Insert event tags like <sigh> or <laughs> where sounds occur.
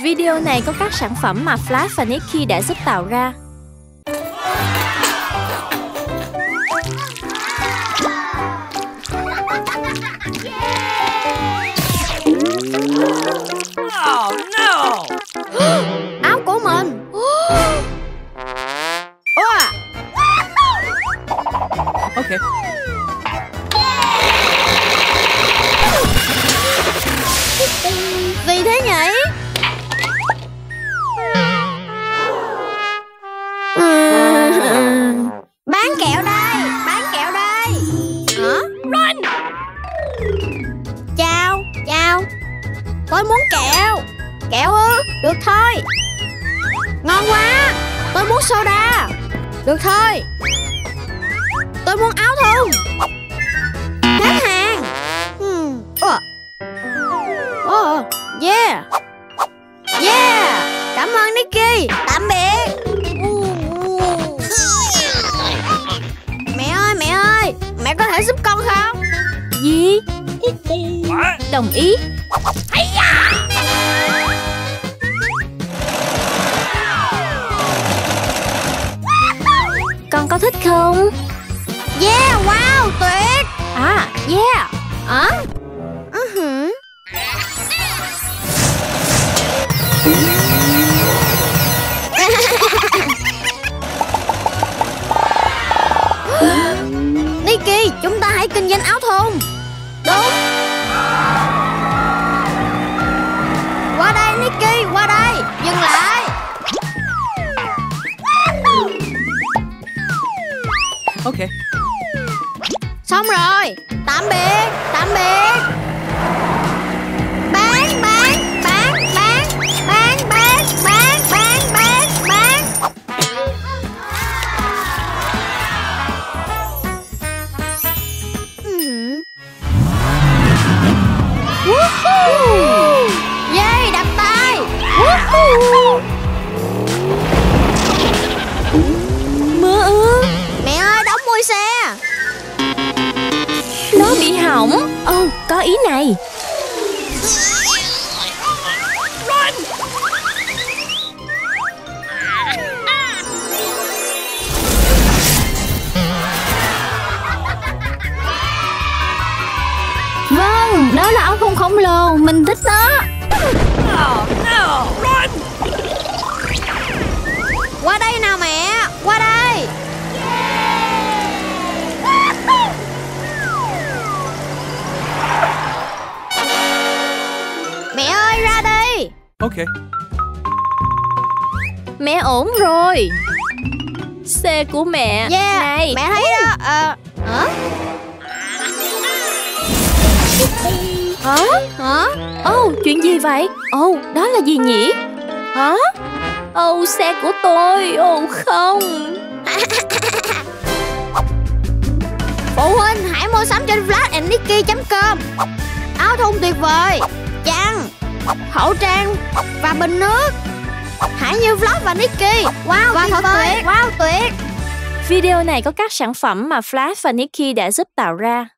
Video này có các sản phẩm mà Flash và Nicky đã giúp tạo ra. Oh no! <gasps> Áo của mình <gasps> Ủa Okay. Tôi muốn kẹo. Kẹo ư? Được thôi. Ngon quá. Tôi muốn soda. Được thôi. Tôi muốn áo thun. Hết hàng. Hmm. Ờ. Ờ, yeah. Yeah. Cảm ơn Nicky. Tạm biệt. Mẹ ơi, mẹ ơi. Mẹ có thể giúp con không? Gì? Đồng ý. Con có thích không? Yeah, wow, tuyệt À, yeah. Hả? Hử. <laughs> Nicky, chúng ta hãy kinh doanh áo thun ok. Xong rồi. Tạm biệt. Tạm biệt. Nó bị hỏng. Ồ, có ý này. Vâng, đó là áo thun khổng lồ, mình thích nó. Okay. Mẹ ổn rồi. Xe của mẹ. Yeah Này. Mẹ thấy đó Ờ Hả Hả? Hả Ồ, chuyện gì vậy? Ồ, đó là gì nhỉ? Hả? Ồ, xe của tôi. Ồ, không. Phụ huynh hãy mua sắm trên flashandnicky.com Áo thun tuyệt vời Khẩu trang Và bình nước Hãy như Flash và Nicky Wow tuyệt thật vời tuyệt. Wow tuyệt Video này có các sản phẩm mà Flash và Nicky đã giúp tạo ra.